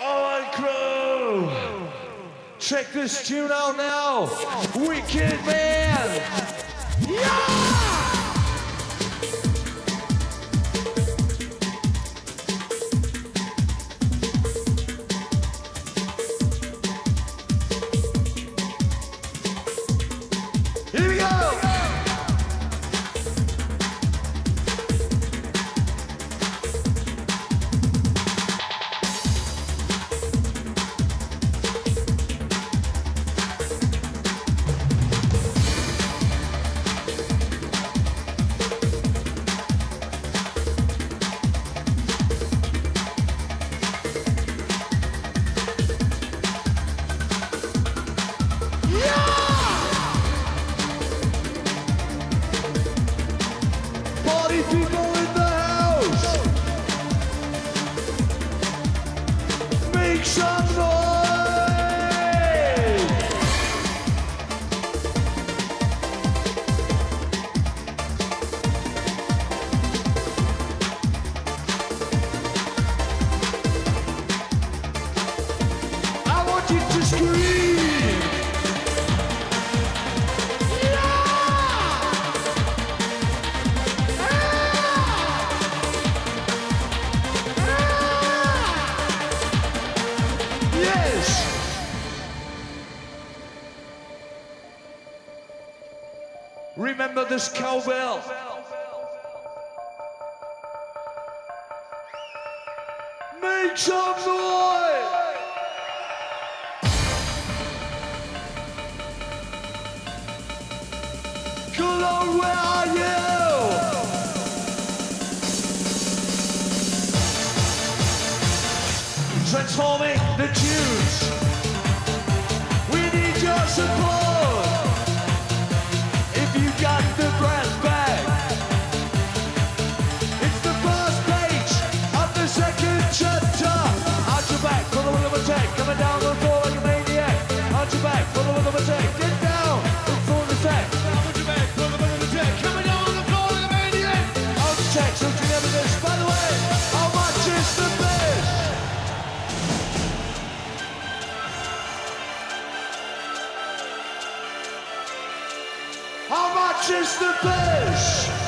Alright crew, check this tune out now. Wicked man. Yeah! Remember this cowbell. Make some noise! transforming the Jews. just the best.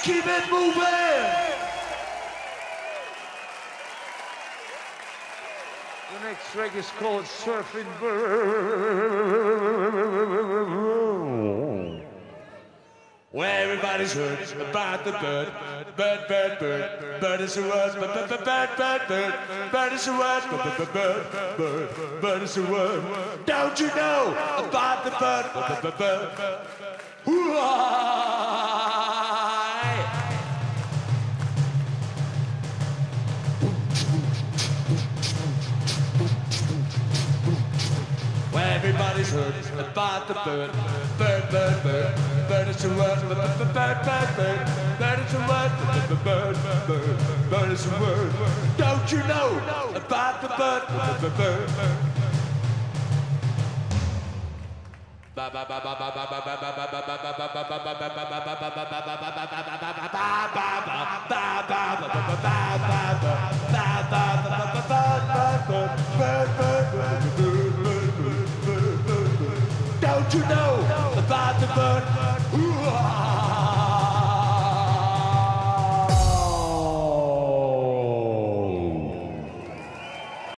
keep it moving. The next track is called Surfing Bird. Where everybody's heard about the bird. Bird, bird, bird. Bird is a word. Bird, bird, bird, bird, bird, is a word. Bird, bird, bird, bird, is a word. Don't you know about the bird? Bird, bird, bird, bird. Everybody's heard about the bird. Bird, bird, bird. Bird is a word. Bird, bird, bird, bird, is a word. Bird, bird, bird, bird. Is a word. Don't you know about the bird? Bird, bird, bird, bird. Ba ba ba ba ba ba ba ba ba ba ba ba ba ba ba ba ba don't you know about the bird?